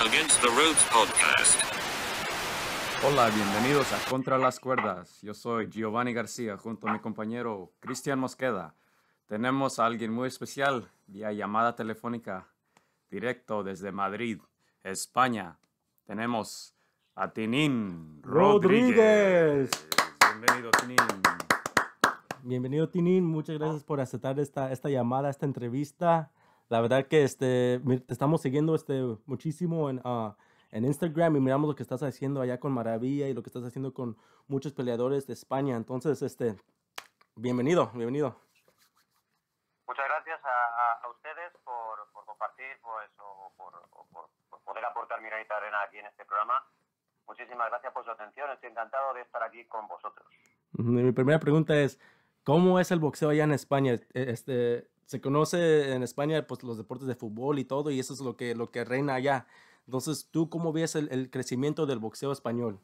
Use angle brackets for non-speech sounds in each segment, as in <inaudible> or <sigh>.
Against the Ropes Podcast. Hola, bienvenidos a Contra las Cuerdas. Yo soy Giovanni García junto a mi compañero Cristian Mosqueda. Tenemos a alguien muy especial vía llamada telefónica directo desde Madrid, España. Tenemos a Tinín Rodríguez. Rodríguez. Bienvenido, Tinín. Bienvenido, Tinin. Muchas gracias por aceptar esta, esta llamada, esta entrevista. La verdad que este, te estamos siguiendo este, muchísimo en, ah, en Instagram y miramos lo que estás haciendo allá con Maravilla y lo que estás haciendo con muchos peleadores de España. Entonces, este, bienvenido, bienvenido. Muchas gracias a, ustedes por, por compartir pues, o por, o por- por poder aportar mi granito de arena aquí en este programa. Muchísimas gracias por su atención. Estoy encantado de estar aquí con vosotros. Mi primera pregunta es, ¿cómo es el boxeo allá en España? E- Este, se conoce en España pues, los deportes de fútbol y todo, y eso es lo que, lo que reina allá. Entonces, ¿tú cómo ves el, el crecimiento del boxeo español?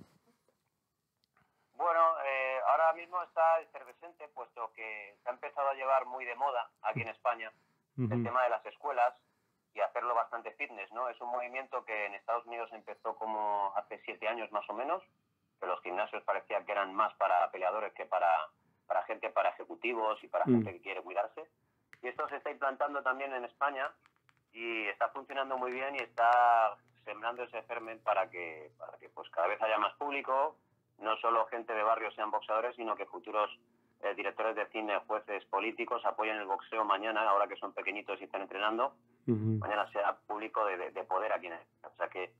Bueno, eh, ahora mismo está efervescente, puesto que se ha empezado a llevar muy de moda aquí en España el tema de las escuelas y hacerlo bastante fitness, ¿no? Es un movimiento que en Estados Unidos empezó como hace siete años más o menos, que los gimnasios parecía que eran más para peleadores que para, para gente, para ejecutivos y para Mm. gente que quiere cuidarse. Y esto se está implantando también en España y está funcionando muy bien y está sembrando ese ferment para que, para que pues cada vez haya más público, no solo gente de barrio sean boxeadores, sino que futuros eh, directores de cine, jueces, políticos apoyen el boxeo mañana, ahora que son pequeñitos y están entrenando, mañana sea público de, de- de poder aquí en España. O sea que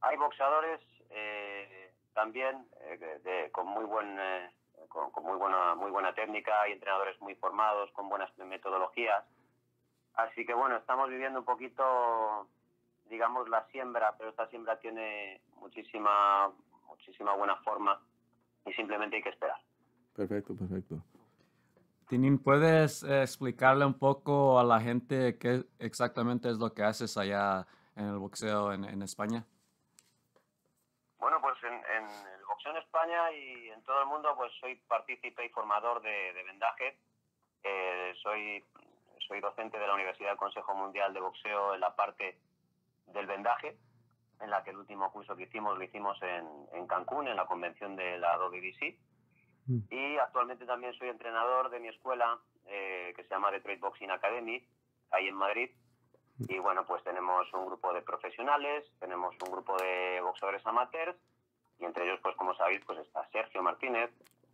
hay boxeadores eh, también eh, de- con muy buen eh, con, con muy buena muy buena técnica, hay entrenadores muy formados, con buenas metodologías. Así que bueno, estamos viviendo un poquito, digamos, la siembra, pero esta siembra tiene muchísima, muchísima buena forma y simplemente hay que esperar. Perfecto, perfecto. Tinín, ¿puedes eh, explicarle un poco a la gente qué exactamente es lo que haces allá en el boxeo en, en España? Bueno, pues en, en el boxeo en España y en todo el mundo, pues soy partícipe y formador de, de vendaje. Eh, soy, soy docente de la Universidad del Consejo Mundial de Boxeo en la parte del vendaje, en la que el último curso que hicimos lo hicimos en, en Cancún, en la convención de la WBC. Mm. Y actualmente también soy entrenador de mi escuela, eh, que se llama Detroit Boxing Academy, ahí en Madrid. Y bueno, pues tenemos un grupo de profesionales, tenemos un grupo de boxeadores amateurs, y entre ellos, pues como sabéis, pues está Sergio Martínez,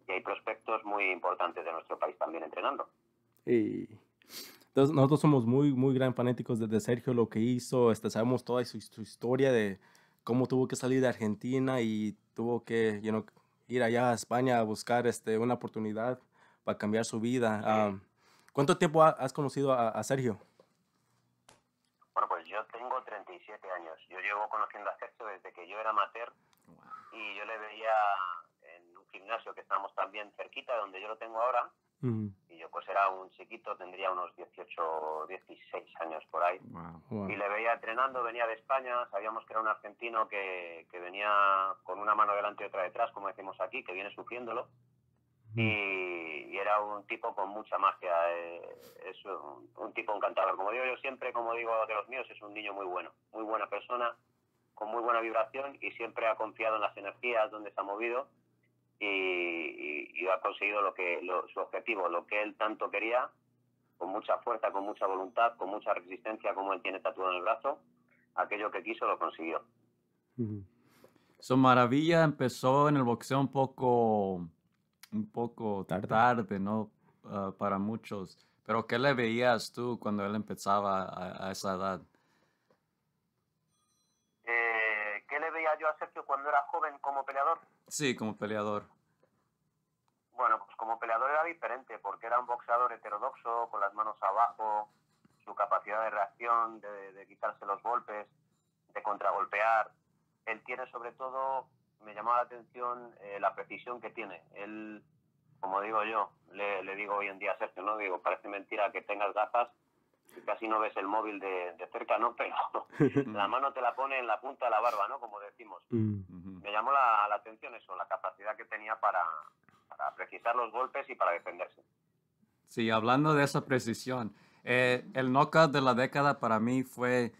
y hay prospectos muy importantes de nuestro país también entrenando. Y entonces nosotros somos muy, muy gran fanáticos de, de Sergio, lo que hizo, este, sabemos toda su, su historia de cómo tuvo que salir de Argentina y tuvo que you know, ir allá a España a buscar este, una oportunidad para cambiar su vida. Ah, ¿Cuánto tiempo ha- has conocido a, a Sergio? Bueno, pues yo tengo 37 años. Yo llevo conociendo a Sergio desde que yo era amateur y yo le veía en un gimnasio que estamos también cerquita de donde yo lo tengo ahora. Y yo pues era un chiquito, tendría unos 18, 16 años por ahí. Wow. wow. Y le veía entrenando, venía de España, sabíamos que era un argentino que, que venía con una mano delante y otra detrás, como decimos aquí, que viene sufriéndolo. Y, y era un tipo con mucha magia, eh, es un, un tipo encantador. Como digo yo siempre, como digo de los míos, es un niño muy bueno, muy buena persona, con muy buena vibración y siempre ha confiado en las energías donde se ha movido y, y- y ha conseguido lo que lo- su objetivo, lo que él tanto quería, con mucha fuerza, con mucha voluntad, con mucha resistencia, como él tiene tatuado en el brazo, aquello que quiso lo consiguió. ujú. So, Maravilla empezó en el boxeo un poco, un poco Tarde. tarde, ¿no? Ah, para muchos. Pero ¿qué le veías tú cuando él empezaba a, a esa edad? ¿Qué le veía yo a Sergio cuando era joven como peleador? Sí, como peleador. Bueno, pues como peleador era diferente, porque era un boxeador heterodoxo, con las manos abajo, su capacidad de reacción, de, de quitarse los golpes, de contragolpear. Él tiene sobre todo, me llamaba la atención eh, la precisión que tiene. Él, como digo yo, le, le digo hoy en día a Sergio, no digo, parece mentira que tengas gafas casi no ves el móvil de, de cerca, ¿no? <laughs> Pero <laughs> la mano te la pone en la punta de la barba, ¿no? Como decimos Mm, me llamó la, la atención eso, la capacidad que tenía para, para precisar los golpes y para defenderse. Sí, hablando de esa precisión, eh, el knockout de la década para mí fue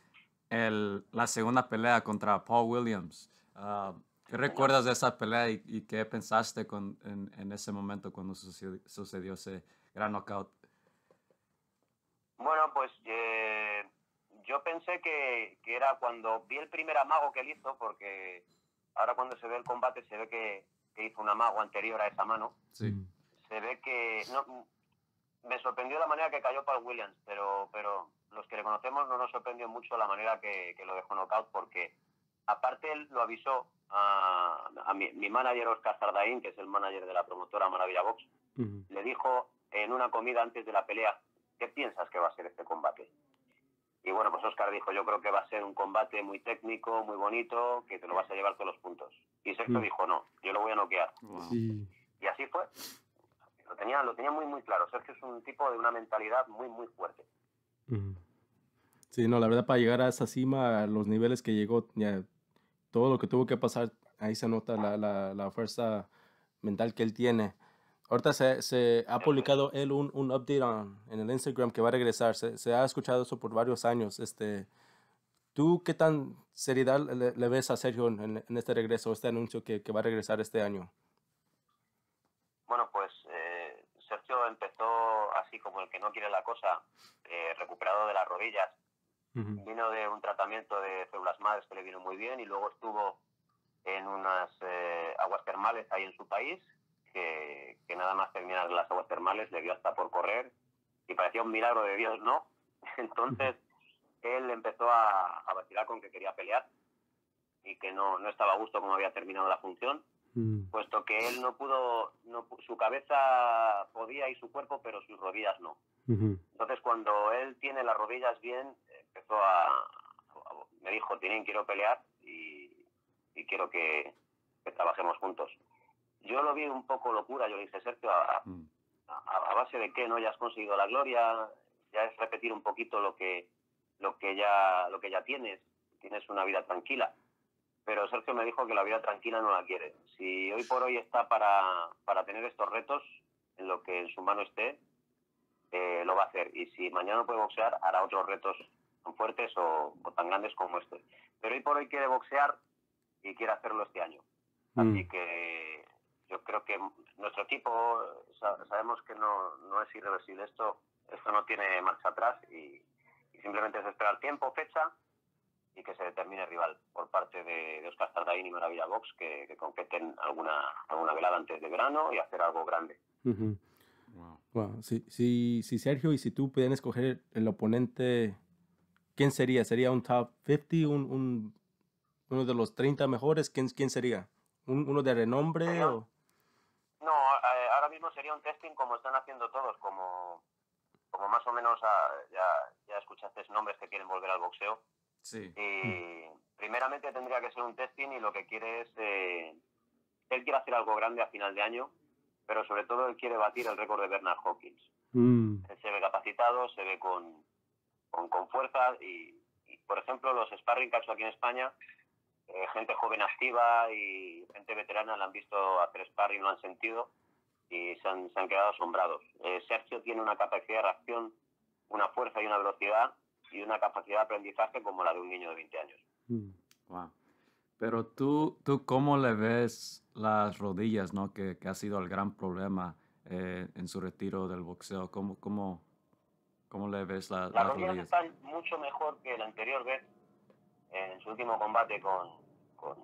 el, la segunda pelea contra Paul Williams. Ah, ¿Qué recuerdas de esa pelea y, y qué pensaste con, en, en, ese momento cuando sucedió, sucedió ese gran knockout? Bueno, pues eh, yo pensé que, que, era cuando vi el primer amago que él hizo, porque ahora cuando se ve el combate se ve que, que hizo un amago anterior a esa mano. Sí. Se ve que no, me sorprendió la manera que cayó Paul Williams, pero, pero los que le conocemos no nos sorprendió mucho la manera que, que lo dejó knockout, porque aparte él lo avisó a, a mi, mi, manager Oscar Sardaín, que es el manager de la promotora Maravilla Box, uh -huh. le dijo en una comida antes de la pelea, ¿qué piensas que va a ser este combate? Y bueno, pues Oscar dijo, yo creo que va a ser un combate muy técnico, muy bonito, que te lo vas a llevar todos los puntos. Y Sergio -huh. dijo, no, yo lo voy a noquear. Sí. Y así fue. Lo tenía, lo tenía muy, muy claro. Sergio es un tipo de una mentalidad muy, muy fuerte. Sí, no, la verdad, para llegar a esa cima, a los niveles que llegó, ya, todo lo que tuvo que pasar, ahí se nota la, la, la fuerza mental que él tiene. Ahorita se, se ha publicado él un, un update on, en el Instagram que va a regresar. Se, se, ha escuchado eso por varios años. Este, ¿Tú qué tan seriedad le, le ves a Sergio en, en, este regreso, este anuncio que, que, va a regresar este año? Bueno, pues eh, Sergio empezó así como el que no quiere la cosa, eh, recuperado de las rodillas. Uh -huh. Vino de un tratamiento de células madres que le vino muy bien y luego estuvo en unas eh, aguas termales ahí en su país que, que, nada más terminar las aguas termales le dio hasta por correr y parecía un milagro de Dios, ¿no? <laughs> Entonces él empezó a, a vacilar con que quería pelear y que no, no estaba a gusto como había terminado la función, mm. puesto que él no pudo, no, su cabeza podía y su cuerpo, pero sus rodillas no. Entonces cuando él tiene las rodillas bien, empezó a, a me dijo, Tienen, quiero pelear y, y quiero que, que trabajemos juntos yo lo vi un poco locura, yo le dije, Sergio, a, a, a, base de qué, ¿no? Ya has conseguido la gloria, ya es repetir un poquito lo que, lo que ya, lo que ya tienes, tienes una vida tranquila. Pero Sergio me dijo que la vida tranquila no la quiere. Si hoy por hoy está para, para tener estos retos, en lo que en su mano esté, eh, lo va a hacer. Y si mañana no puede boxear, hará otros retos tan fuertes o, o tan grandes como este. Pero hoy por hoy quiere boxear y quiere hacerlo este año. Mm. Así que yo creo que nuestro equipo sabemos que no, no es irreversible esto, esto no tiene marcha atrás y, y, simplemente es esperar tiempo, fecha y que se determine el rival por parte de, de Oscar Tardaín y Maravilla Box que, que concreten alguna, alguna velada antes de verano y hacer algo grande. Uh -huh. wow. Wow. Si, si, si Sergio y si tú pudieran escoger el oponente, ¿quién sería? ¿Sería un top 50, un, un uno de los 30 mejores? ¿Quién, quién sería? ¿Un, ¿Uno de renombre? No. O? Mismo sería un testing como están haciendo todos, como, como más o menos a, ah, ya, ya escuchaste nombres que quieren volver al boxeo. Sí. Y primeramente tendría que ser un testing y lo que quiere es, eh, él quiere hacer algo grande a final de año, pero sobre todo él quiere batir el récord de Bernard Hawkins. Mm. Él se ve capacitado, se ve con, con, con fuerza y, y, por ejemplo, los sparring que ha hecho aquí en España eh, gente joven activa y gente veterana la han visto hacer sparring, lo han sentido y se han, se han quedado asombrados. Eh, Sergio tiene una capacidad de reacción, una fuerza y una velocidad y una capacidad de aprendizaje como la de un niño de 20 años. Mm. Wow. Pero tú, tú ¿cómo le ves las rodillas, no? que, que ha sido el gran problema eh, en su retiro del boxeo? ¿Cómo, cómo, cómo le ves la, las, las rodillas? rodillas? están mucho mejor que la anterior vez en su último combate con, con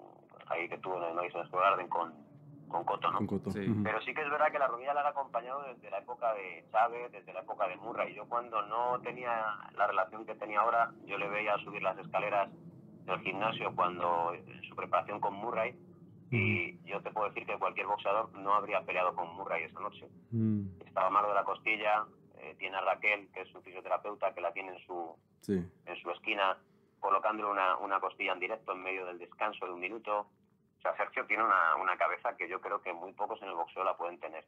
ahí que tuvo en el Madison Square Garden con, con Cotto, ¿no? Con Cotto. Sí. Pero sí que es verdad que la rodilla la han acompañado desde la época de Chávez, desde la época de Murray. Yo cuando no tenía la relación que tenía ahora, yo le veía subir las escaleras del gimnasio cuando en su preparación con Murray y yo te puedo decir que cualquier boxeador no habría peleado con Murray esa noche. Mm. Estaba malo de la costilla, eh, tiene a Raquel, que es su fisioterapeuta, que la tiene en su, sí. en su esquina colocándole una, una costilla en directo en medio del descanso de un minuto. O sea, Sergio tiene una, una cabeza que yo creo que muy pocos en el boxeo la pueden tener.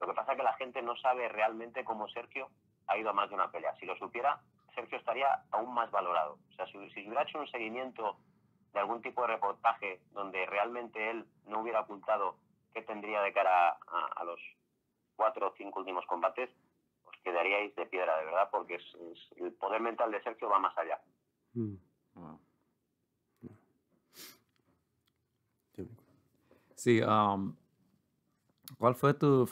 Lo que pasa es que la gente no sabe realmente cómo Sergio ha ido a más de una pelea. Si lo supiera, Sergio estaría aún más valorado. O sea, si, si hubiera hecho un seguimiento de algún tipo de reportaje donde realmente él no hubiera ocultado qué tendría de cara a, a los cuatro o cinco últimos combates, os quedaríais de piedra, de verdad, porque es, es, el poder mental de Sergio va más allá. Mm. Wow. Sí, um, ¿cuál fue tu,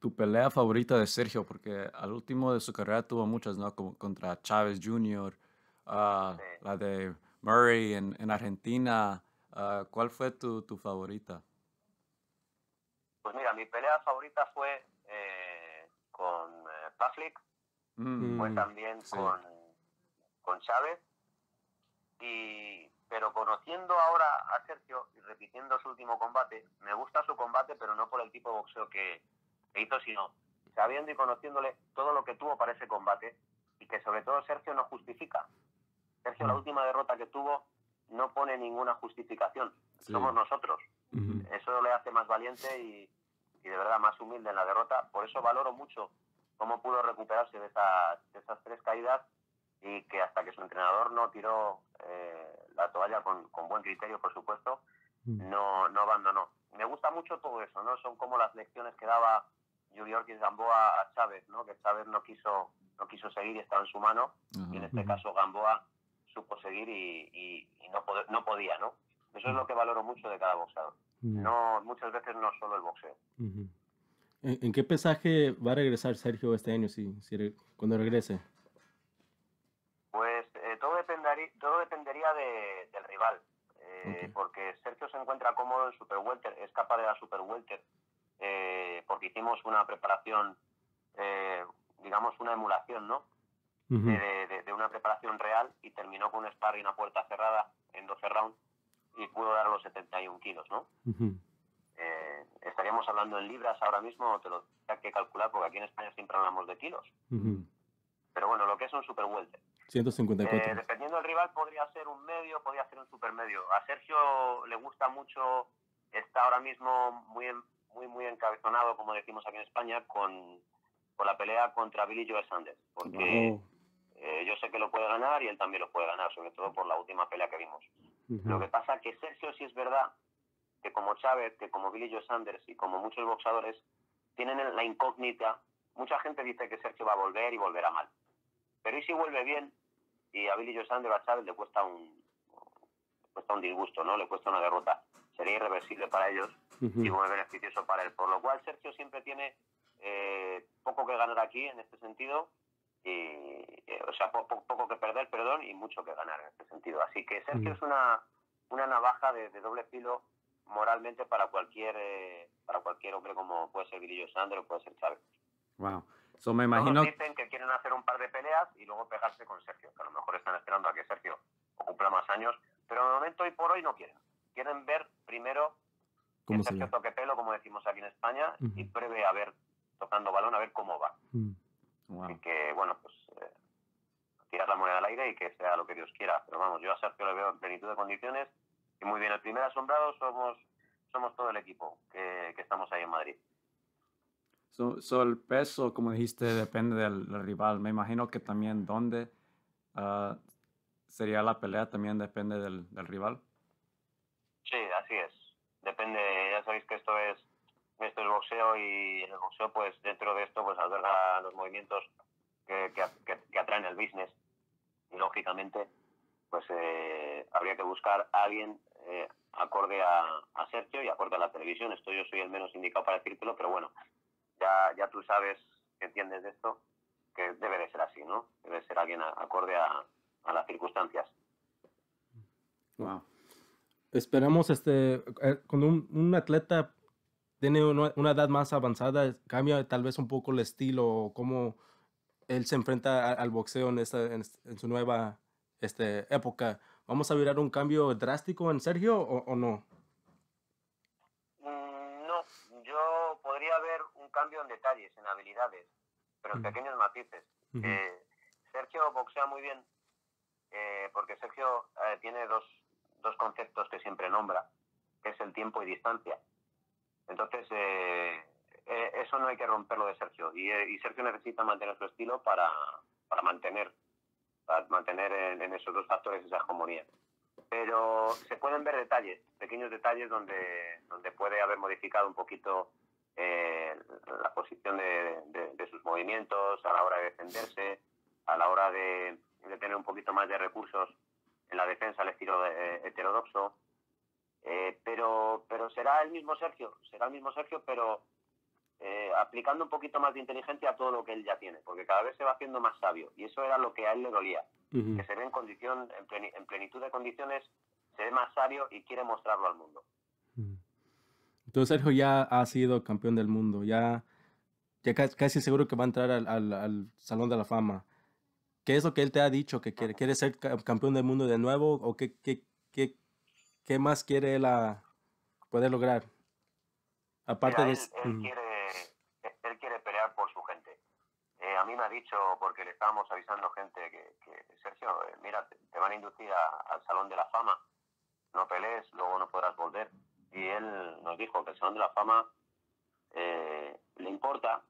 tu pelea favorita de Sergio? Porque al último de su carrera tuvo muchas, ¿no? Como contra Chávez Jr., ah, Sí. la de Murray en, en Argentina. ah, ¿Cuál fue tu, tu favorita? Pues mira, mi pelea favorita fue eh, con eh, Pavlik, Mm, fue Mm, también sí. con, con Chávez. Y, pero conociendo ahora a Sergio y repitiendo su último combate, me gusta su combate, pero no por el tipo de boxeo que, que hizo, sino sabiendo y conociéndole todo lo que tuvo para ese combate y que sobre todo Sergio no justifica. Sergio, la Mm. última derrota que tuvo, no pone ninguna justificación. Sí. Somos nosotros. Eso le hace más valiente y, y de verdad más humilde en la derrota. Por eso valoro mucho cómo pudo recuperarse de esas, de esas tres caídas y que hasta que su entrenador no tiró eh, la toalla con, con buen criterio, por supuesto, mm, no, no abandonó. Me gusta mucho todo eso, ¿no? Son como las lecciones que daba Yuri Ortiz Gamboa a Chávez, ¿no? Que Chávez no quiso, no quiso seguir y estaba en su mano y en este caso Gamboa supo seguir y, y- y no, pod- no podía, ¿no? Eso es lo que valoro mucho de cada boxeador. mm, No, muchas veces no solo el boxeo. ¿En, en qué pesaje va a regresar Sergio este año, si, cuando regrese? Pues eh, todo, dependería, todo dependería de- del rival, eh, porque Sergio se encuentra cómodo en Super Welter, es capaz de la Super Welter, eh, porque hicimos una preparación, eh, digamos una emulación, ¿no? De, de- de una preparación real y terminó con un sparring a puerta cerrada en 12 rounds y pudo dar los 71 kilos, ¿no? Eh, estaríamos hablando en libras ahora mismo, te lo tengo que calcular porque aquí en España siempre hablamos de kilos. Pero bueno, lo que es un super welter. 154. Eh, dependiendo del rival, podría ser un medio, podría ser un supermedio. A Sergio le gusta mucho, está ahora mismo muy, muy, muy encabezonado, como decimos aquí en España, con, con la pelea contra Billy Joe Sanders. Porque Oh, eh, yo sé que lo puede ganar y él también lo puede ganar, sobre todo por la última pelea que vimos. ujú, Lo que pasa es que Sergio sí es verdad que como Chávez, que como Billy Joe Sanders y como muchos boxadores, tienen la incógnita. Mucha gente dice que Sergio va a volver y volverá mal. Pero ¿y si vuelve bien? Y a Billy Joe a Chávez le cuesta un, le cuesta un disgusto, ¿no? Le cuesta una derrota. Sería irreversible para ellos y muy beneficioso para él. Por lo cual Sergio siempre tiene eh, poco que ganar aquí en este sentido, y, eh, o sea, po- po- poco que perder, perdón, y mucho que ganar en este sentido. Así que Sergio es una, una navaja de, de doble filo moralmente para cualquier eh, para cualquier hombre como puede ser Grillo Sandro o puede ser Chávez. Wow. So me imagino. Todos dicen que quieren hacer un par de peleas y luego pegarse con Sergio, que a lo mejor están esperando a que Sergio cumpla más años, pero de momento y por hoy no quieren. Quieren ver primero que ¿Cómo se Sergio toque pelo, como decimos aquí en España, y pruebe a ver, tocando balón, a ver cómo va. Wow. Así que, bueno, pues eh, tirar la moneda al aire y que sea lo que Dios quiera. Pero vamos, yo a Sergio le veo en plenitud de condiciones y muy bien. El primer asombrado somos somos todo el equipo que, que estamos ahí en Madrid. So, so el peso, como dijiste, depende del, del rival. Me imagino que también dónde ah, sería la pelea también depende del, del rival. Sí, así es. Depende, ya sabéis que esto es esto es boxeo y en el boxeo, pues dentro de esto, pues alberga los movimientos que, que- que atraen el business. Y lógicamente, pues eh, habría que buscar a alguien eh, acorde a, a Sergio y acorde a la televisión. Esto yo soy el menos indicado para decírtelo, pero bueno, ya, ya tú sabes que entiendes de esto, que debe de ser así, ¿no? Debe ser alguien acorde a, las circunstancias. Wow. Esperamos, este, eh, cuando un, atleta tiene una, una edad más avanzada, cambia tal vez un poco el estilo o cómo él se enfrenta al boxeo en, esta, en, su nueva este, época. ¿Vamos a ver un cambio drástico en Sergio o no? Mm, No, yo podría ver un cambio en detalles, en habilidades, pero en pequeños matices. Eh, Sergio boxea muy bien eh, porque Sergio eh, tiene dos, dos conceptos que siempre nombra, que es el tiempo y distancia. Entonces, eh, eso no hay que romperlo de Sergio. Y, y Sergio necesita mantener su estilo para, para mantener, para mantener en, en esos dos factores esa armonía. Pero se pueden ver detalles, pequeños detalles donde, donde puede haber modificado un poquito eh, la posición de, de- de sus movimientos a la hora de defenderse, a la hora de, de tener un poquito más de recursos en la defensa el estilo eh, heterodoxo. Eh, pero, pero será el mismo Sergio, será el mismo Sergio, pero eh, aplicando un poquito más de inteligencia a todo lo que él ya tiene, porque cada vez se va haciendo más sabio. Y eso era lo que a él le dolía, que se ve en, condición, en, pleni- en plenitud de condiciones, se ve más sabio y quiere mostrarlo al mundo. Entonces Sergio ya ha sido campeón del mundo, ya, ya ca- casi seguro que va a entrar al, al- al Salón de la Fama. ¿Qué es lo que él te ha dicho? ¿Que quiere, quiere ser ca- campeón del mundo de nuevo? ¿O qué, qué, qué, qué más quiere él a poder lograr? Aparte Mira, de... él, quiere, él quiere pelear por su gente. Eh, a mí me ha dicho, porque le estábamos avisando gente, que, que, Sergio, eh, mira, te, te van a inducir al Salón de la Fama, no pelees, luego no podrás volver. Y él nos dijo que el Salón de la Fama eh, le importa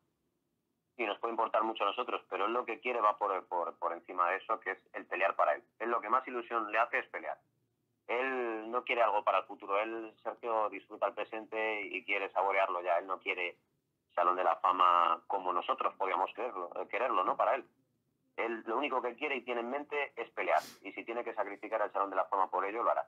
y nos puede importar mucho a nosotros, pero él lo que quiere va por, por, por encima de eso, que es el pelear para él. Él lo que más ilusión le hace es pelear. Él no quiere algo para el futuro, él, Sergio, disfruta el presente y quiere saborearlo ya, él no quiere Salón de la Fama como nosotros podríamos quererlo, eh, quererlo ¿no? Para él. Él lo único que quiere y tiene en mente es pelear, y si tiene que sacrificar el Salón de la Fama por ello, lo hará.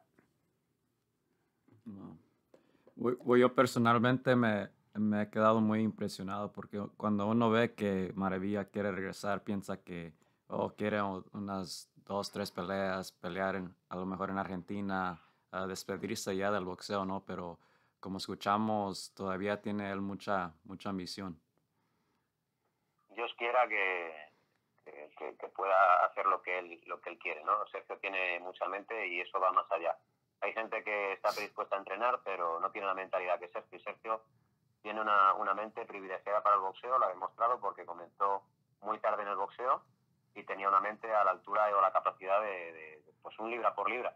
Yo personalmente me, me he quedado muy impresionado porque cuando uno ve que Maravilla quiere regresar, piensa que oh, quiere unas dos, tres peleas, pelear en- a lo mejor en Argentina, a despedirse ya del boxeo, ¿no? Pero como escuchamos, todavía tiene él mucha, mucha ambición. Dios quiera que, que- que pueda hacer lo que él lo que él quiere, ¿no? Sergio tiene mucha mente y eso va más allá. Hay gente que está predispuesta a entrenar, pero no tiene la mentalidad que Sergio. Y Sergio tiene una, una mente privilegiada para el boxeo, lo ha demostrado porque comenzó muy tarde en el boxeo y tenía una mente a la altura o la capacidad de, pues un libra por libra.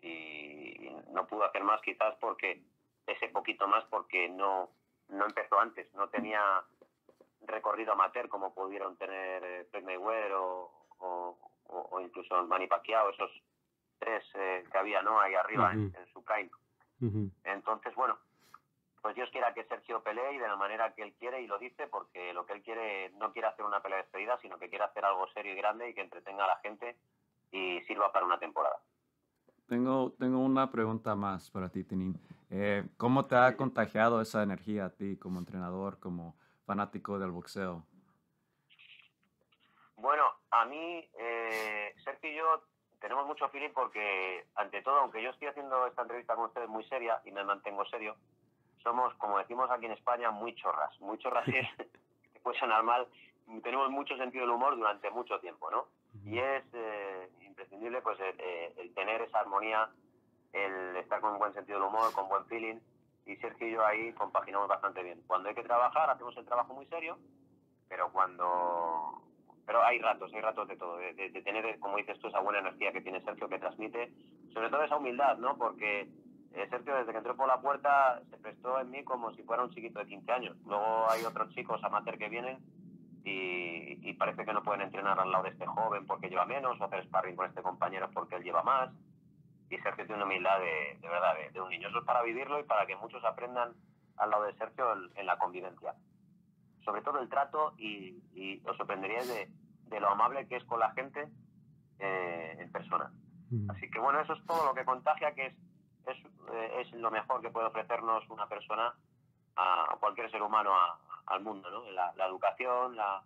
Y no pudo hacer más quizás porque ese poquito más porque no, no empezó antes, no tenía recorrido amateur como pudieron tener eh, Floyd Mayweather o, o, o- o incluso Manny Pacquiao, esos tres eh, que había no ahí arriba en, su. Ujú. Entonces, bueno, pues Dios quiera que Sergio pelee y de la manera que él quiere y lo dice, porque lo que él quiere no quiere hacer una pelea de despedida, sino que quiere hacer algo serio y grande y que entretenga a la gente y sirva para una temporada. Tengo, tengo una pregunta más para ti, Tenín. Eh, ¿Cómo te ha contagiado esa energía a ti como entrenador, como fanático del boxeo? Bueno, a mí, eh, Sergio y yo tenemos mucho feeling porque, ante todo, aunque yo estoy haciendo esta entrevista con ustedes muy seria y me mantengo serio, somos, como decimos aquí en España, muy chorras. Muy chorras es, puede sonar mal, tenemos mucho sentido del humor durante mucho tiempo, ¿no? Y es eh, imprescindible pues el, eh, el tener esa armonía, el estar con buen sentido del humor, con buen feeling. Y Sergio y yo ahí compaginamos bastante bien. Cuando hay que trabajar, hacemos el trabajo muy serio, pero cuando pero hay ratos, hay ratos de todo, de, de- de tener, como dices tú, esa buena energía que tiene Sergio que transmite, sobre todo esa humildad, ¿no? Porque eh, Sergio desde que entró por la puerta se prestó en mí como si fuera un chiquito de 15 años. Luego hay otros chicos amateur que vienen y, y parece que no pueden entrenar al lado de este joven porque lleva menos o hacer sparring con este compañero porque él lleva más. Y Sergio tiene una humildad de, de verdad, de, de un niño. Eso es para vivirlo y para que muchos aprendan al lado de Sergio en- en la convivencia sobre todo el trato y, y os sorprenderíais de, de lo amable que es con la gente eh, en persona. Ujú. Así que bueno, eso es todo lo que contagia, que es, es, eh, es lo mejor que puede ofrecernos una persona a cualquier ser humano a- al mundo, ¿no? La, la educación, la,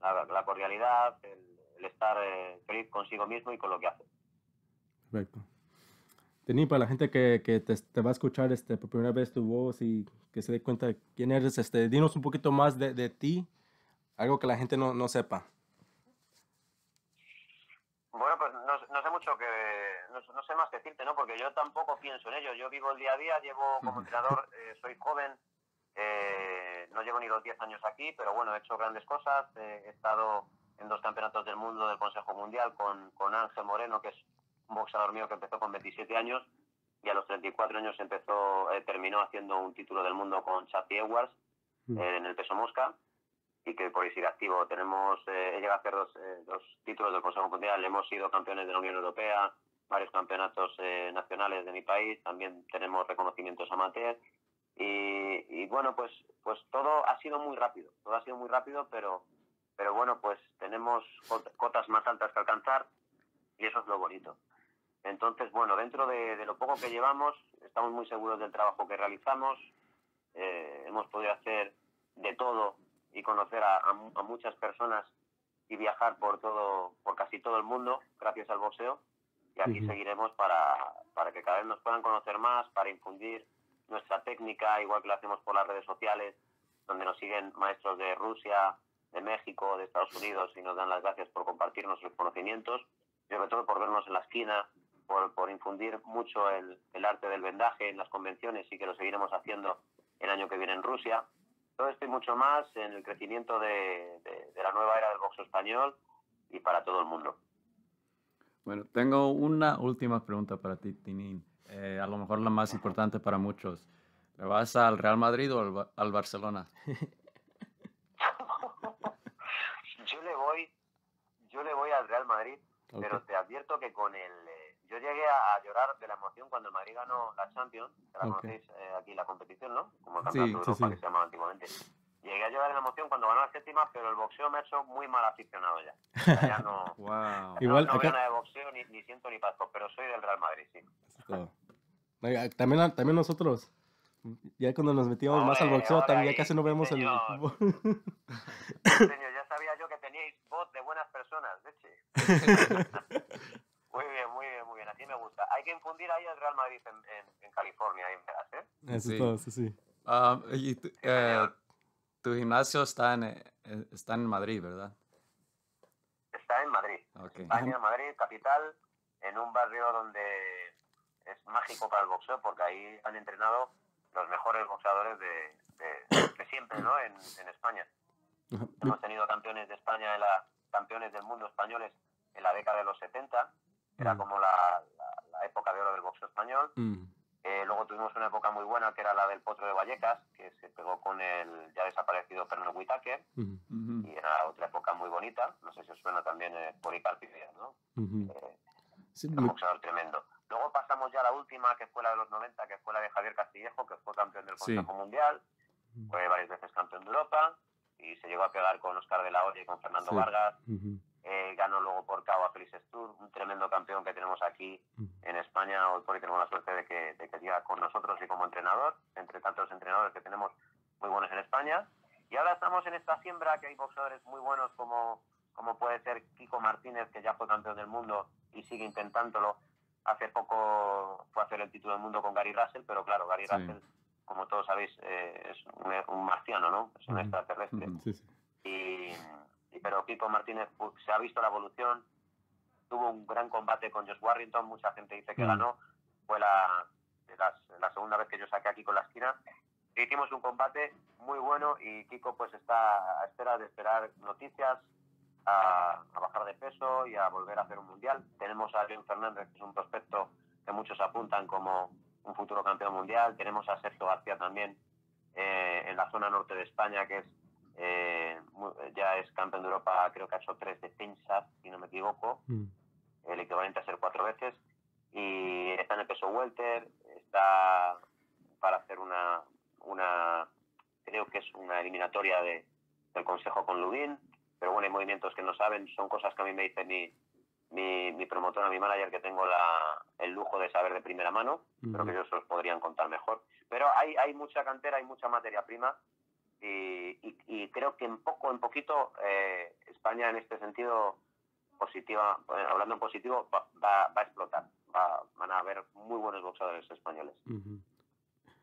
la, la cordialidad, el, el estar eh, feliz consigo mismo y con lo que hace. Perfecto. Tení, para la gente que, que te, te va a escuchar este, por primera vez tu voz y que se dé cuenta de quién eres, este, dinos un poquito más de, de ti, algo que la gente no, no sepa. Bueno, pues no, no sé mucho que, no, no sé más que decirte, ¿no? Porque yo tampoco pienso en ello. Yo vivo el día a día, llevo como entrenador, eh, soy joven, eh, no llevo ni los 10 años aquí, pero bueno, he hecho grandes cosas. eh, he estado en dos campeonatos del mundo del Consejo Mundial con, con Ángel Moreno, que es un boxeador mío que empezó con 27 años y a los 34 años empezó, eh, terminó haciendo un título del mundo con Chappie Edwards Mm. eh, en el peso mosca y que por ahí sigue activo. Tenemos, eh, he llegado a hacer dos, eh, dos títulos del Consejo Mundial, hemos sido campeones de la Unión Europea, varios campeonatos eh, nacionales de mi país, también tenemos reconocimientos amateur y, y bueno, pues, pues todo ha sido muy rápido, todo ha sido muy rápido, pero, pero bueno, pues tenemos cot- cotas más altas que alcanzar y eso es lo bonito. Entonces, bueno, dentro de, de lo poco que llevamos, estamos muy seguros del trabajo que realizamos. Eh, hemos podido hacer de todo y conocer a, a a muchas personas y viajar por todo, por casi todo el mundo, gracias al boxeo. Y aquí Ujú. seguiremos para, para que cada vez nos puedan conocer más, para infundir nuestra técnica, igual que lo hacemos por las redes sociales, donde nos siguen maestros de Rusia, de México, de Estados Unidos y nos dan las gracias por compartir nuestros conocimientos, y sobre todo por vernos en la esquina, por, por infundir mucho el, el arte del vendaje en las convenciones y que lo seguiremos haciendo el año que viene en Rusia. Todo esto y mucho más en el crecimiento de, de- de la nueva era del boxeo español y para todo el mundo. Bueno, tengo una última pregunta para ti, Tinin. Eh, a lo mejor la más importante para muchos. ¿Le vas al Real Madrid o al, Ba- al Barcelona? <laughs> Yo le voy, yo le voy al Real Madrid, Ok. pero te advierto que con el, yo llegué a, llorar de la emoción cuando el Madrid ganó la Champions, que la Ok. conocéis eh, aquí la competición, ¿no? Como el Sí, campeonato de sí, Europa sí. que se llamaba antiguamente. Llegué a llorar de la emoción cuando ganó la séptima, pero el boxeo me ha hecho muy mal aficionado ya. O sea, ya no, <laughs> Wow. Igual no, no acá- veo nada de boxeo ni, ni siento ni pasco, pero soy del Real Madrid, sí. También, también nosotros, ya cuando nos metíamos más al boxeo, también ya casi no vemos el señor. fútbol. Señor, ya sabía yo que teníais voz de buenas personas, leche. <laughs> muy bien, muy bien, muy bien. Me gusta. Hay que infundir ahí el Real Madrid en, en- en California, ahí en Vegas, ¿eh? Eso Sí. es todo, sí, sí. Ah, y tu, eh, tu gimnasio está en, eh, está en Madrid, ¿verdad? Está en Madrid. España, Madrid, capital, en un barrio donde es mágico para el boxeo, porque ahí han entrenado los mejores boxeadores de, de- de siempre, ¿no? En, en España. Hemos tenido campeones de España, en la, campeones del mundo españoles en la década de los 70, era como la, la- época de oro del boxeo español. Mm, Eh, luego tuvimos una época muy buena que era la del Potro de Vallecas, que se pegó con el ya desaparecido Pernod Whitaker, mm, Ujú. y era otra época muy bonita. No sé si os suena también eh, Policarpo Díaz, ¿no? ujú. Eh, Sí, un boxeador tremendo. Luego pasamos ya a la última, que fue la de los 90, que fue la de Javier Castillejo, que fue campeón del Sí. Consejo Mundial, fue varias veces campeón de Europa, y se llegó a pegar con Oscar de la Hoya y con Fernando Sí. Vargas. ujú, Eh, ganó luego por KO a Félix Stur, un tremendo campeón que tenemos aquí ujú. en España. Hoy por hoy tenemos la suerte de que, de que siga con nosotros y como entrenador, entre tantos entrenadores que tenemos muy buenos en España. Y ahora estamos en esta siembra que hay boxeadores muy buenos como, como puede ser Kiko Martínez, que ya fue campeón del mundo y sigue intentándolo. Hace poco fue a hacer el título del mundo con Gary Russell, pero claro, Gary Sí. Russell, como todos sabéis, eh, es un, un marciano, ¿no? Es un Ujú. extraterrestre. Ujú. Sí, sí. Y- pero Kiko Martínez pu- se ha visto la evolución, tuvo un gran combate con Josh Warrington, mucha gente dice que Mm. ganó, fue la, las- la segunda vez que yo saqué a Kiko en la esquina. Hicimos un combate muy bueno y Kiko pues está a espera de esperar noticias, a, a bajar de peso y a volver a hacer un mundial. Tenemos a John Fernández, que es un prospecto que muchos apuntan como un futuro campeón mundial. Tenemos a Sergio García también eh, en la zona norte de España, que es eh, mu- ya es campeón de Europa, creo que ha hecho tres defensas, si no me equivoco, Mm, el equivalente a ser cuatro veces. Y está en el peso welter, está para hacer una, una creo que es una eliminatoria de, del Consejo con Lubin, pero bueno, hay movimientos que no saben, son cosas que a mí me dice mi, mi, mi promotora, mi manager, que tengo la, el lujo de saber de primera mano, pero que ellos os podrían contar mejor. Pero hay, hay mucha cantera, hay mucha materia prima y, y- y creo que en poco, en poquito, eh, España en este sentido positiva, bueno, hablando en positivo, va, va- va a explotar. Va- van a haber muy buenos boxeadores españoles.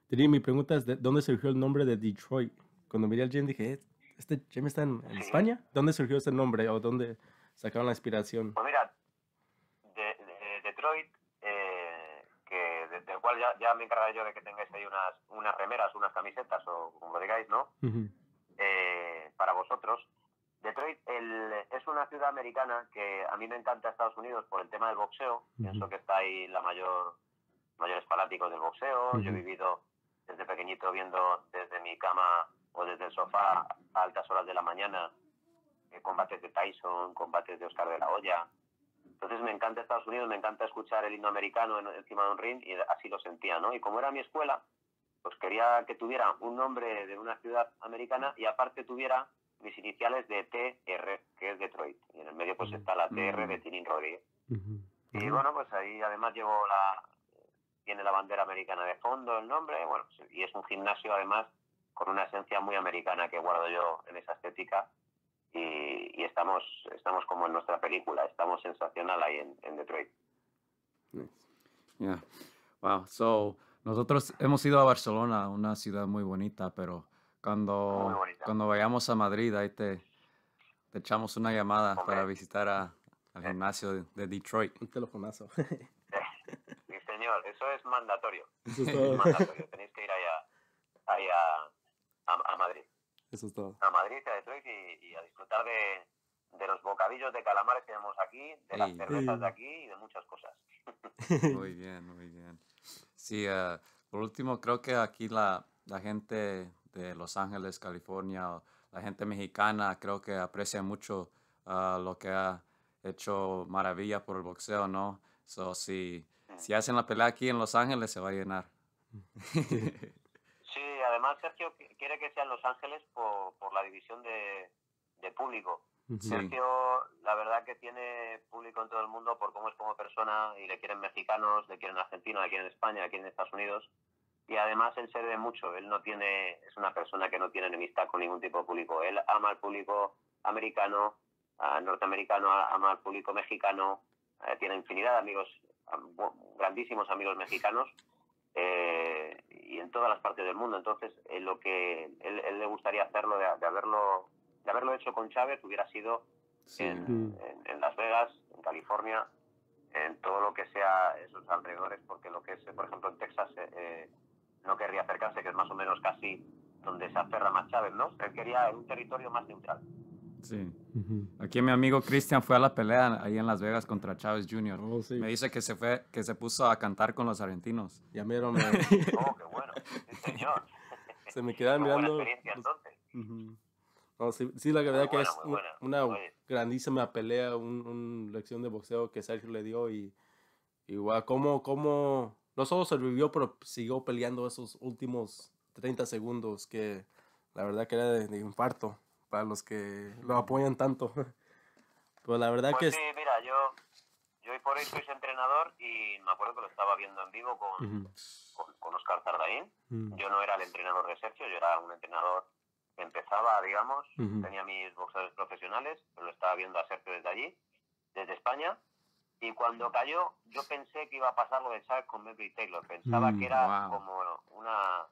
Tenía mi pregunta es de dónde surgió el nombre de Detroit. Cuando miré al gym dije, "Eh, ¿este gym está en, en Sí. España? ¿Dónde surgió ese nombre o dónde sacaron la inspiración? Pues mira, de, de- Detroit, eh, que de- del cual ya, ya me encargaré yo de que tengáis ahí unas, unas remeras, unas camisetas o como lo digáis, ¿no? Eh, para vosotros. Detroit el- es una ciudad americana que a mí me encanta Estados Unidos por el tema del boxeo. Pienso que está ahí la mayor mayores fanáticos del boxeo. Yo he vivido desde pequeñito viendo desde mi cama o desde el sofá a altas horas de la mañana eh, combates de Tyson, combates de Oscar de la Hoya. Entonces me encanta Estados Unidos, me encanta escuchar el himno americano en- encima de un ring y así lo sentía, ¿no? Y como era mi escuela, pues quería que tuviera un nombre de una ciudad americana y aparte tuviera mis iniciales de TR, que es Detroit. Y en el medio pues está la TR de. Tinin Rodríguez. Y bueno, pues ahí además llevo la, tiene la bandera americana de fondo, el nombre, bueno, pues, y es un gimnasio además con una esencia muy americana que guardo yo en esa estética y, y estamos, estamos como en nuestra película, estamos sensacional ahí en, en Detroit. Yeah. Wow. So, nosotros hemos ido a Barcelona, una ciudad muy bonita, pero cuando, bonita. cuando vayamos a Madrid, ahí te, te echamos una llamada Hombre. para visitar a- al Eh. gimnasio de, de Detroit. Un telefonazo. <laughs> Sí, señor, eso es mandatorio. Eso es Es mandatorio. Tenéis que ir ahí a, ahí a, a- a Madrid. Eso es todo. A Madrid, a Detroit y, y a disfrutar de, de los bocadillos de calamares que tenemos aquí, de las Ey. cervezas de Ey. aquí y de muchas cosas. <laughs> Muy bien, muy bien. Sí, eh, por último, creo que aquí la, la gente de Los Ángeles, California, la gente mexicana, creo que aprecia mucho ah, lo que ha hecho Maravilla por el boxeo, ¿no? So, si, si hacen la pelea aquí en Los Ángeles, se va a llenar. <laughs> Además Sergio qui- quiere que sea en Los Ángeles por, por la división de, de público. Sí. Sergio, la verdad que tiene público en todo el mundo por cómo es como persona y le quieren mexicanos, le quieren argentinos, le quieren España, le quieren Estados Unidos. Y además él se ve mucho, él no tiene, es una persona que no tiene enemistad con ningún tipo de público. Él ama al público americano, a norteamericano, ama al público mexicano, eh, tiene infinidad de amigos, grandísimos amigos mexicanos eh, y en todas las partes del mundo. Entonces, eh, lo que él, él le gustaría hacerlo, de, de haberlo de haberlo hecho con Chávez, hubiera sido Sí. en, Mm. en- en Las Vegas, en California, en todo lo que sea esos alrededores, porque lo que es, por ejemplo, en Texas eh, eh, no querría acercarse, que es más o menos casi donde se aferra más Chávez, ¿no? Él quería un territorio más neutral. Sí. Aquí mi amigo Cristian fue a la pelea ahí en Las Vegas contra Chávez Jr. Oh, sí. Me dice que se fue, que se puso a cantar con los argentinos. Ya mero me, <laughs> Oh, sí, señor. <laughs> se me quedaban buena mirando. experiencia los- entonces. Ujú. No, sí, sí, la verdad Muy que buena, es un- buena. una grandísima pelea, un- una lección de boxeo que Sergio le dio y igual cómo, cómo no solo sobrevivió, pero siguió peleando esos últimos 30 segundos que la verdad que era de, de infarto para los que lo apoyan tanto. <laughs> Pero la verdad que Pues es... sí, mira, yo, yo hoy por hoy soy entrenador y me acuerdo que lo estaba viendo en vivo con, con, con Oscar Tardaín. ujú, Yo no era el entrenador de Sergio, yo era un entrenador que empezaba, digamos, tenía mis boxeadores profesionales, pero lo estaba viendo a Sergio desde allí, desde España. Y cuando cayó, yo pensé que iba a pasar lo de Chávez con Maverick Taylor. Pensaba Mm, que era wow. como una,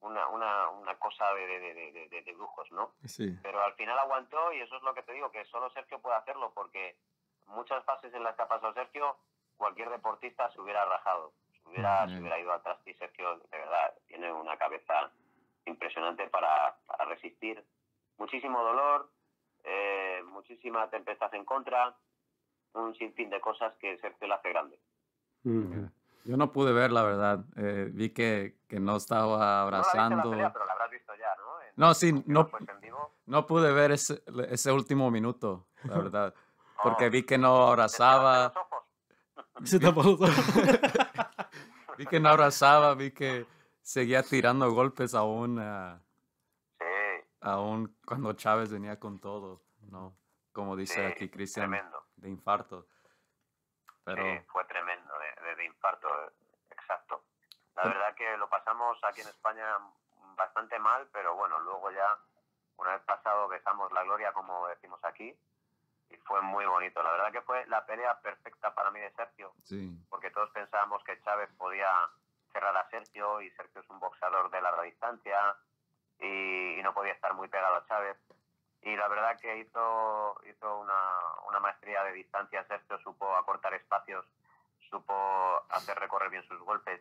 una, una, una cosa de, de- de- de brujos, ¿no? Sí. Pero al final aguantó y eso es lo que te digo, que solo Sergio puede hacerlo porque muchas fases en las que ha pasado Sergio, cualquier deportista se hubiera rajado, se hubiera, se Mm. hubiera ido atrás y Sergio de verdad tiene una cabeza impresionante para, para resistir muchísimo dolor, eh, muchísima tempestad en contra, un sinfín de cosas que Sergio le hace grande. Ujú. Yo no pude ver, la verdad. Eh, vi que, que no estaba No la abrazando. la pelea, pero la habrás visto ya, ¿no? En- No, sí, porque no, Pues en vivo. no pude ver ese, ese último minuto, la verdad. Porque vi que no abrazaba, cerraste los ojos. <laughs> Se tapó los ojos. <laughs> vi que no abrazaba, vi que seguía tirando golpes aún, Sí, aún cuando Chávez venía con todo, ¿no? Como dice sí, aquí Cristian, de infarto. Pero Sí, fue tremendo, de, de- infarto, exacto. La verdad que lo pasamos aquí en España bastante mal, pero bueno, luego ya, una vez pasado, besamos la gloria, como decimos aquí, y fue muy bonito. La verdad que fue la pelea perfecta para mí de Sergio, sí, porque todos pensábamos que Chávez podía cerrar a Sergio, y Sergio es un boxeador de larga distancia, y, y no podía estar muy pegado a Chávez. Y la verdad que hizo, hizo una, una maestría de distancia. Sergio supo acortar espacios, supo hacer recorrer bien sus golpes,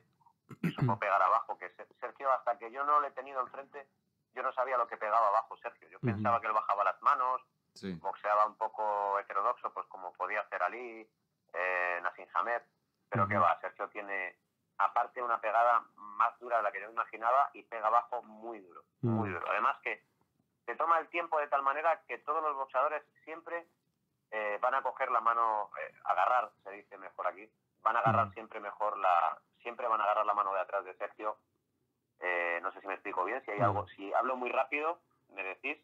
supo <clears throat> pegar abajo. Que Se- Sergio, hasta que yo no le he tenido enfrente, yo no sabía lo que pegaba abajo Sergio. Yo pensaba que él bajaba las manos, sí, boxeaba un poco heterodoxo, pues como podía hacer Ali, eh, Nassim Hamed, pero que Ujú. va, Sergio tiene aparte una pegada más dura de la que yo imaginaba y pega abajo muy duro, muy Mm. duro. Además que se toma el tiempo de tal manera que todos los boxeadores siempre eh, van a coger la mano, eh, agarrar, se dice mejor aquí, van a agarrar Mm. siempre mejor la, siempre van a agarrar la mano de atrás de Sergio. Eh, no sé si me explico bien, si hay Mm. algo, si hablo muy rápido, me decís.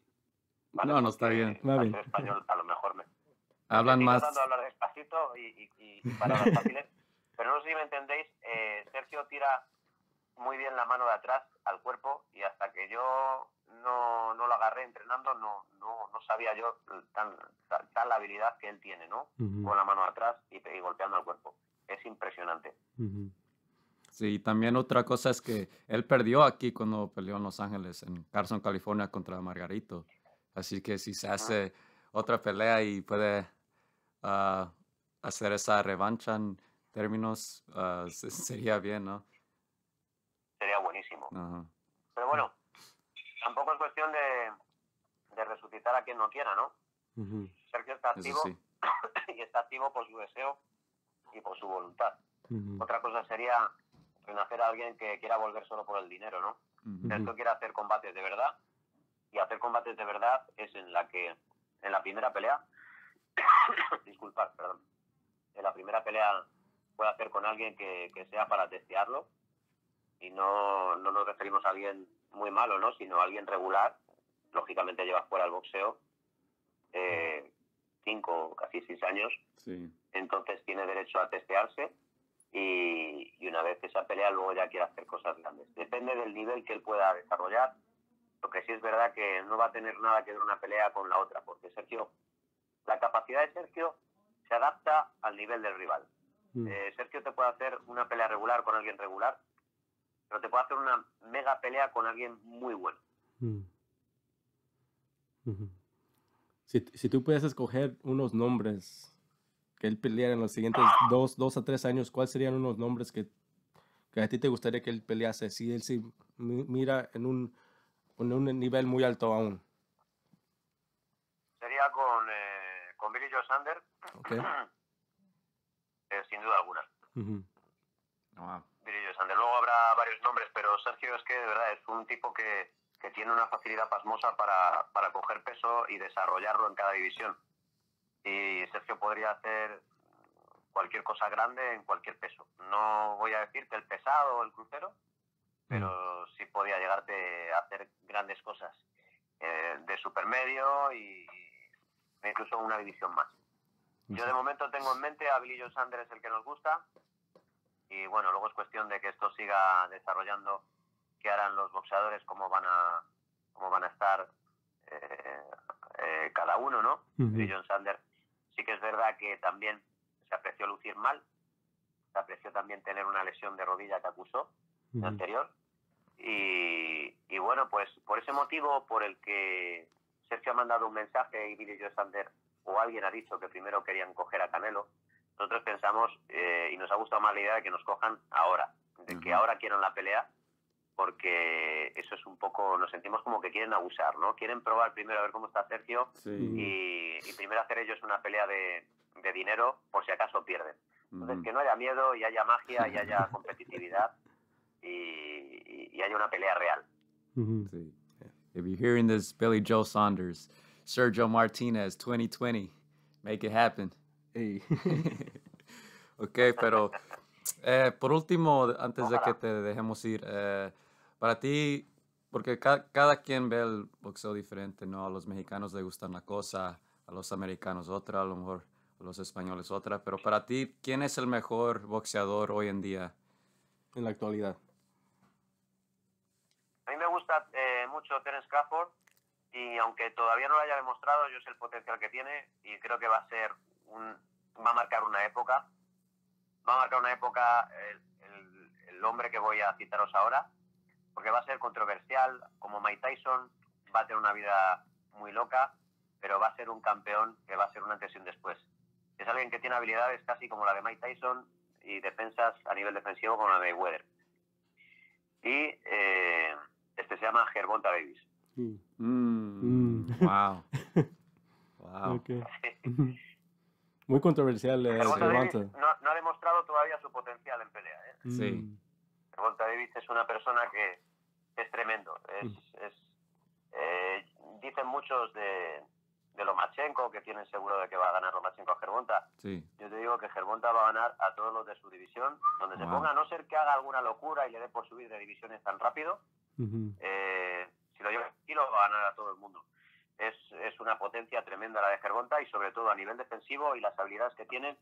No, no, está Porque bien. Va bien. español a lo mejor me, Hablan Estoy más. tratando de hablar despacito y, y, y palabras fáciles, pero no sé si me entendéis. eh, Sergio tira muy bien la mano de atrás al cuerpo y hasta que yo no, no lo agarré entrenando no, no, no sabía yo tan, tan, tan la habilidad que él tiene, ¿no? Ujú, Con la mano de atrás y, y golpeando al cuerpo. Es impresionante. ujú. Sí, también otra cosa es que él perdió aquí cuando peleó en Los Ángeles, en Carson, California, contra Margarito. Así que si se hace otra pelea y puede ah, hacer esa revancha en términos, <laughs> se- sería bien, ¿no? Sería buenísimo. Pero bueno, tampoco es cuestión de, de resucitar a quien no quiera, ¿no? Ujú, Sergio está activo sí. <coughs> y está activo por su deseo y por su voluntad. Otra cosa sería renacer a alguien que quiera volver solo por el dinero, ¿no? Sergio quiere hacer combates de verdad y hacer combates de verdad es en la que en la primera pelea, <coughs> disculpad, perdón, en la primera pelea puede hacer con alguien que, que sea para testearlo y no, no nos referimos a alguien muy malo, ¿no? Sino a alguien regular, lógicamente lleva fuera el boxeo eh, cinco, casi seis años Sí. entonces tiene derecho a testearse y, y una vez esa pelea luego ya quiere hacer cosas grandes. Depende del nivel que él pueda desarrollar, lo que sí es verdad que no va a tener nada que ver una pelea con la otra, porque Sergio, la capacidad de Sergio se adapta al nivel del rival. ujú. Eh, Sergio te puede hacer una pelea regular con alguien regular, pero te puede hacer una mega pelea con alguien muy bueno. Mm. Si, si tú pudieras escoger unos nombres que él peleara en los siguientes dos, dos a tres años, ¿cuáles serían unos nombres que, que a ti te gustaría que él pelease? Si él se mi- mira en un, en un nivel muy alto aún. Sería con, eh, con Billy Joe Sander, ¿ok? <clears throat> eh, sin duda alguna. Wow. Billy Joe Sander. Luego habrá varios nombres, pero Sergio es que de verdad es un tipo que, que tiene una facilidad pasmosa para, para coger peso y desarrollarlo en cada división. Y Sergio podría hacer cualquier cosa grande en cualquier peso. No voy a decir que el pesado o el crucero, pero sí podía llegarte a hacer grandes cosas eh, de supermedio y incluso una división más. Yo de momento tengo en mente a Billy Joe Sander es el que nos gusta y bueno, luego es cuestión de que esto siga desarrollando qué harán los boxeadores, cómo van a cómo van a estar eh, eh, cada uno, ¿no? Ujú. Billy Joe Sander sí que es verdad que también se apreció lucir mal, se apreció también tener una lesión de rodilla que acusó anterior. Y, y bueno, pues por ese motivo por el que Sergio ha mandado un mensaje y Billy Joe Sander o alguien ha dicho que primero querían coger a Canelo, nosotros pensamos eh, y nos ha gustado más la idea de que nos cojan ahora, de que ahora quieran la pelea, porque eso es un poco, nos sentimos como que quieren abusar, ¿no? Quieren probar primero a ver cómo está Sergio Sí. y, y primero hacer ellos una pelea de, de dinero por si acaso pierden. Entonces, que no haya miedo y haya magia y haya <laughs> competitividad y, y- y haya una pelea real. Sí. If you're hearing this, Billy Joe Saunders, Sergio Martinez, 2020, make it happen. Ey. <laughs> ok, pero eh, por último, antes de que te dejemos ir, eh, para ti, porque ca- cada quien ve el boxeo diferente, ¿no? A los mexicanos les gusta una cosa, a los americanos otra, a lo mejor a los españoles otra, pero para ti, ¿quién es el mejor boxeador hoy en día? en la actualidad. A mí me gusta eh, mucho Terence Crawford y aunque todavía no lo haya demostrado, yo sé el potencial que tiene y creo que va a ser un, va a marcar una época, va a marcar una época el, el- el hombre que voy a citaros ahora, porque va a ser controversial, como Mike Tyson, va a tener una vida muy loca, pero va a ser un campeón que va a ser un antes y un después. Es alguien que tiene habilidades casi como la de Mike Tyson y defensas a nivel defensivo como la de Mayweather. Y eh, este se llama Gervonta Davis. Sí. Mm, Mm. Wow. <laughs> Wow. <laughs> Muy controversial, eh, Gervonta Davis no, no ha demostrado todavía su potencial en pelea. ¿eh? Sí. Mm, Gervonta Davis es una persona que es tremendo. Es, es, eh, dicen muchos de, de Lomachenko que tienen seguro de que va a ganar Lomachenko a Gervonta. Sí. Yo te digo que Gervonta va a ganar a todos los de su división, donde se ponga, a no ser que haga alguna locura y le dé por subir de divisiones tan rápido, ujú, eh, si lo lleva aquí lo va a ganar a todo el mundo. es, es una potencia tremenda la de Gervonta y sobre todo a nivel defensivo y las habilidades que tienen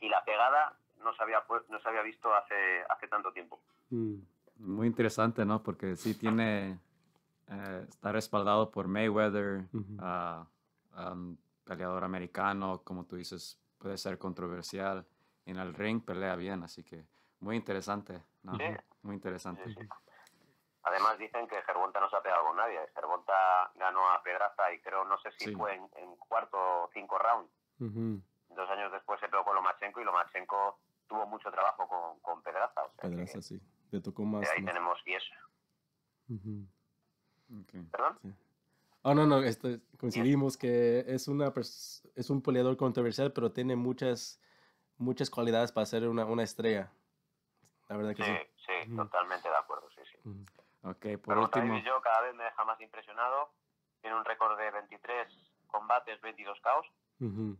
y la pegada no se había, no se había visto hace, hace tanto tiempo. Mm, Muy interesante, ¿no? Porque sí tiene, eh, está respaldado por Mayweather, Ujú. ah, ah, un peleador americano, como tú dices, puede ser controversial. En el ring pelea bien, así que muy interesante, ¿no? Sí. Muy interesante. Sí, sí. Además dicen que Gervonta no se ha pegado con nadie. Gervonta ganó a Pedraza y creo, no sé si Sí. fue en, en cuarto o cinco rounds. ujú, Dos años después se pegó con Lomachenko y Lomachenko tuvo mucho trabajo con, con Pedraza. O sea que Pedraza, sí. Le tocó más. de ahí más- tenemos y eso. Ok. ¿Perdón? Oh, no, no, este, coincidimos que es, una, es un peleador controversial, pero tiene muchas, muchas cualidades para ser una, una estrella. La verdad que Sí, sí. sí, totalmente de acuerdo, sí, sí. Ok, por Pero último, yo cada vez me deja más impresionado. Tiene un récord de 23 combates, 22 caos. Ujú.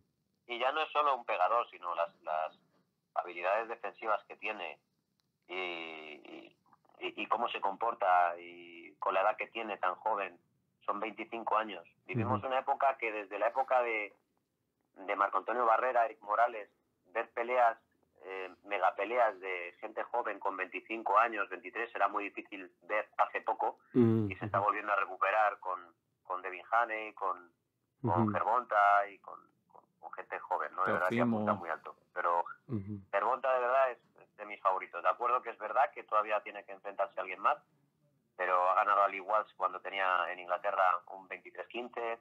Y ya no es solo un pegador, sino las, las habilidades defensivas que tiene y, y- y- cómo se comporta y con la edad que tiene tan joven. Son 25 años. Vivimos Ujú. una época que desde la época de, de Marco Antonio Barrera, Eric Morales, ver peleas, eh, megapeleas de gente joven con 25 años, 23, era muy difícil ver hace poco Ujú. y se está volviendo a recuperar con, con Devin Haney, con, con Ujú. Gervonta y con, con- con gente joven, ¿no? De verdad que apunta muy alto. Pero Ujú. Gervonta de verdad es de mis favoritos. De acuerdo que es verdad que todavía tiene que enfrentarse a alguien más, pero ha ganado a Lee Walsh cuando tenía en Inglaterra un 23-15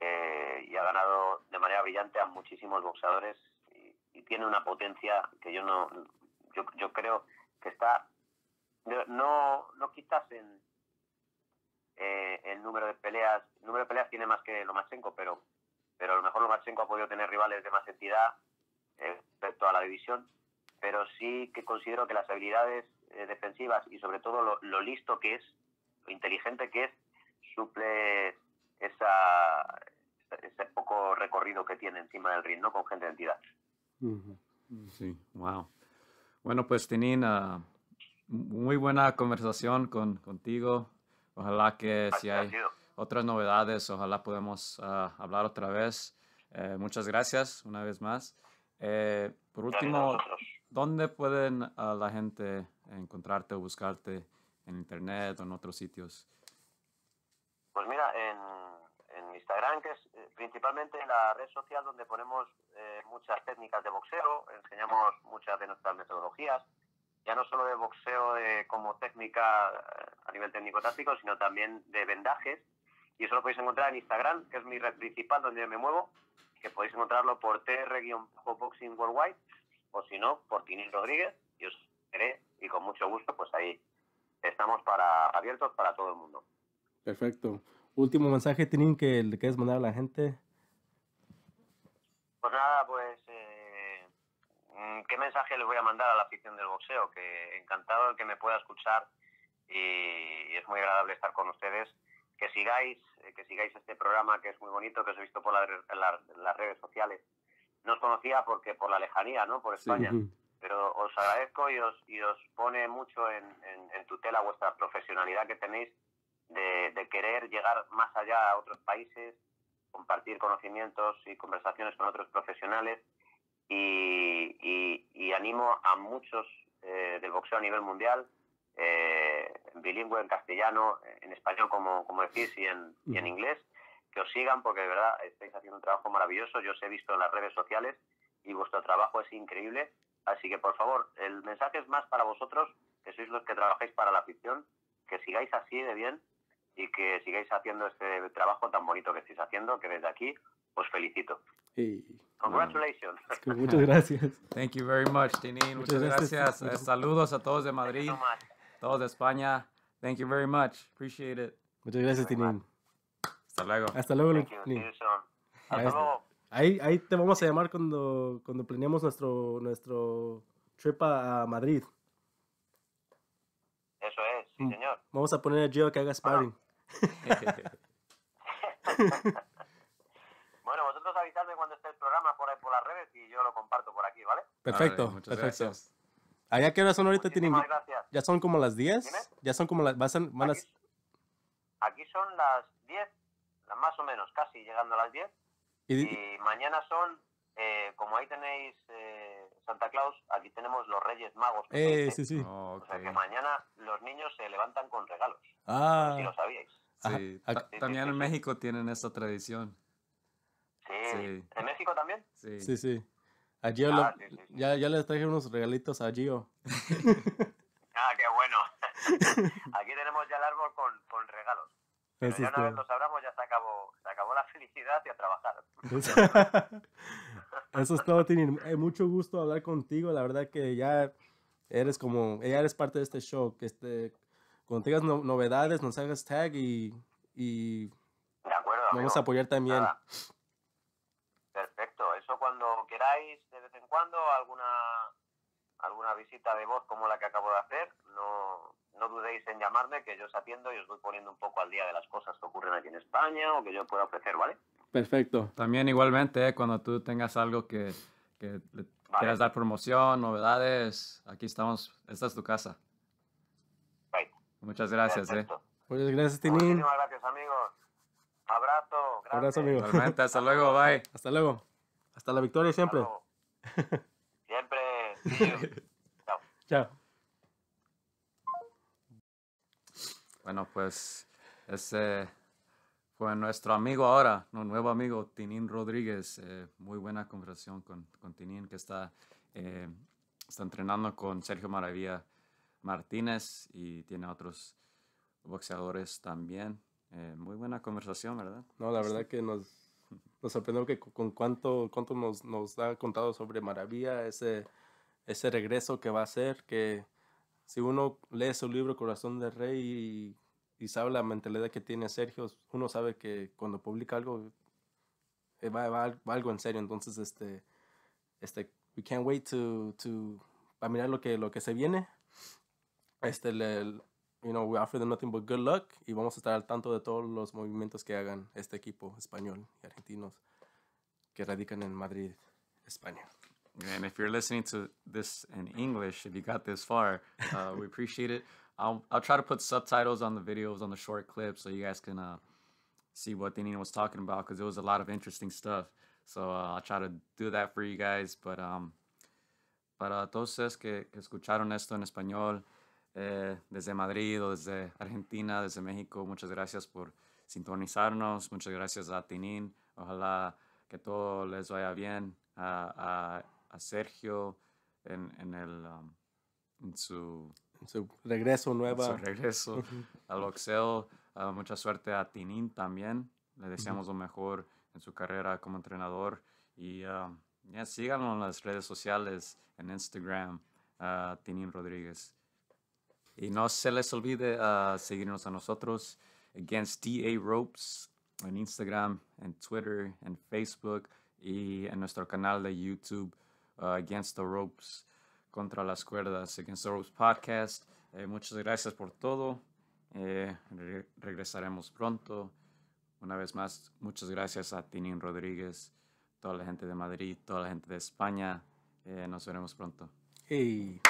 eh, y ha ganado de manera brillante a muchísimos boxeadores y, tiene una potencia que yo no yo, yo creo que está no no, quizás en eh, el número de peleas el número de peleas tiene más que Lomachenko pero pero a lo mejor Lomachenko ha podido tener rivales de más entidad eh, respecto a la división pero sí que considero que las habilidades eh, defensivas y sobre todo lo, lo listo que es lo inteligente que es suple esa ese poco recorrido que tiene encima del ring no con gente de entidad. Sí, wow. Bueno, pues Tenín, ah, muy buena conversación con, contigo. Ojalá que si hay otras novedades, ojalá podamos ah, hablar otra vez. Eh, muchas gracias una vez más. Eh, por último. ¿dónde pueden ah, la gente encontrarte o buscarte en internet o en otros sitios? Pues mira, en, en Instagram, que es eh, principalmente la red social donde ponemos eh, muchas técnicas de boxeo, enseñamos muchas de nuestras metodologías, ya no solo de boxeo de- como técnica eh, a nivel técnico-táctico, sino también de vendajes. Y eso lo podéis encontrar en Instagram, que es mi red principal donde me muevo, que podéis encontrarlo por TR-Boxing Worldwide, o si no, por Tinin Rodríguez, y os veré, y con mucho gusto, pues ahí estamos para abiertos para todo el mundo. Perfecto. Último mensaje, Tinin, que le quieres mandar a la gente. Pues nada, pues eh, mm, qué mensaje les voy a mandar a la afición del boxeo, que encantado de que me pueda escuchar y, es muy agradable estar con ustedes. Que sigáis, eh, que sigáis este programa que es muy bonito, que os he visto por la la- las redes sociales. No os conocía porque por la lejanía, ¿no? Por España. Pero os agradezco y os, y os pone mucho en, en- en tutela vuestra profesionalidad que tenéis de, de querer llegar más allá a otros países, compartir conocimientos y conversaciones con otros profesionales. Y, y- y animo a muchos eh, del boxeo a nivel mundial, eh, bilingüe en castellano, en español como, como decís y en, y en inglés, que os sigan porque de verdad estáis haciendo un trabajo maravilloso, yo os he visto en las redes sociales y vuestro trabajo es increíble, así que por favor, el mensaje es más para vosotros, que sois los que trabajáis para la afición, que sigáis así de bien y que sigáis haciendo este trabajo tan bonito que estáis haciendo, que desde aquí os felicito. Hey, Congratulations. es que muchas gracias. Thank you very much, Tenín. Muchas, Muchas gracias. gracias. Eh, saludos a todos de Madrid, todos de España. Thank you very much. Appreciate it. Muchas gracias, Tinin. Hasta luego. Hasta luego, Thank you. See Tinin. Hasta luego. Ahí, ahí te vamos a llamar cuando, cuando planeemos nuestro, nuestro trip a, a Madrid. Eso es, sí Mm. señor. Vamos a poner a Gio que haga sparring. Bueno, <laughs> vosotros avisadme cuando esté el programa por ahí por las redes y yo lo comparto por aquí, ¿vale? Perfecto, Órale, muchas perfecto. gracias. ¿Allá qué horas son ahorita? Muchísimas gracias. ¿Ya son como las 10? Dime. Ya son como las... Van a, van a- Aquí, aquí son las 10, más o menos, casi llegando a las 10. Y, Y mañana son, eh, como ahí tenéis eh, Santa Claus, aquí tenemos los Reyes Magos. que eh, dice. sí, sí. Oh, O sea que mañana los niños se levantan con regalos. Ah, Si lo sabíais. Sí, ta- también en México tienen esta tradición. Sí. Sí. ¿En México también? Sí. sí, sí. A Gio Ah, lo- sí, sí, sí. Ya, ya les traje unos regalitos a Gio. <laughs> Ah, qué bueno. <laughs> Aquí tenemos ya el árbol con, con regalos. Pero ya una vez está- los abramos ya se acabó, se acabó la felicidad y a trabajar. <laughs> Eso es todo, Tini. Eh, mucho gusto hablar contigo. La verdad que ya eres como, ya eres parte de este show. Que este, cuando tengas no- novedades, nos hagas tag y, y De acuerdo, vamos a apoyar también. Nada. Perfecto. Eso cuando queráis, de vez en cuando, alguna alguna visita de voz como la que acabo de hacer, no, no dudéis en llamarme, que yo os atiendo y os voy poniendo un poco al día de las cosas que ocurren aquí en España o que yo pueda ofrecer, ¿vale? Perfecto. También igualmente, eh, cuando tú tengas algo que, que le Vale. quieras dar promoción, novedades, aquí estamos. Esta es tu casa. Right. Muchas gracias, eh. Muchas gracias, Tinin. Muchísimas gracias, amigos. Abrazo. Grande. Abrazo, amigo. Igualmente, hasta luego, bye. Hasta luego. Hasta la victoria siempre. Siempre. <laughs> Chao. Chao. Bueno, pues ese fue nuestro amigo ahora, un nuevo amigo, Tinín Rodríguez. Eh, muy buena conversación con, con Tinín, que está, eh, está entrenando con Sergio Maravilla Martínez y tiene otros boxeadores también. Eh, muy buena conversación, ¿verdad? No, la verdad que nos, nos sorprendió que con- con cuánto, cuánto nos, nos ha contado sobre Maravilla, ese, ese regreso que va a hacer, que si uno lee su libro Corazón de Rey y, y sabe la mentalidad que tiene Sergio, uno sabe que cuando publica algo, eh, va, va, algo en serio. Entonces, este, este, we can't wait to, to, para mirar lo que, lo que se viene. Este, le, you know, we offer them nothing but good luck y vamos a estar al tanto de todos los movimientos que hagan este equipo español y argentinos que radican en Madrid, España. And if you're listening to this in English, if you got this far, uh, we appreciate it. I'll, I'll try to put subtitles on the videos, on the short clips, so you guys can uh, see what Danina was talking about because it was a lot of interesting stuff. So uh, I'll try to do that for you guys. But um, para todos que, escucharon esto en español, eh, desde Madrid o desde Argentina, desde México, muchas gracias por sintonizarnos. Muchas gracias a Tinin. Ojalá que todo les vaya bien. A, a- a Sergio en, en el, um, en su, su regreso nueva. su regreso al boxeo. Ah, mucha suerte a Tinin también. Le deseamos lo mejor en su carrera como entrenador. Y um, ya síganlo en las redes sociales, en Instagram, uh, Tinin Rodríguez. Y no se les olvide ah, seguirnos a nosotros, Against DA Ropes, en Instagram, en Twitter, en Facebook y en nuestro canal de YouTube, ah, Against the Ropes, contra las cuerdas, Against the Ropes Podcast. Eh, muchas gracias por todo. Eh, re- regresaremos pronto. Una vez más, muchas gracias a Tinin Rodríguez, toda la gente de Madrid, toda la gente de España. Eh, nos veremos pronto. Hey.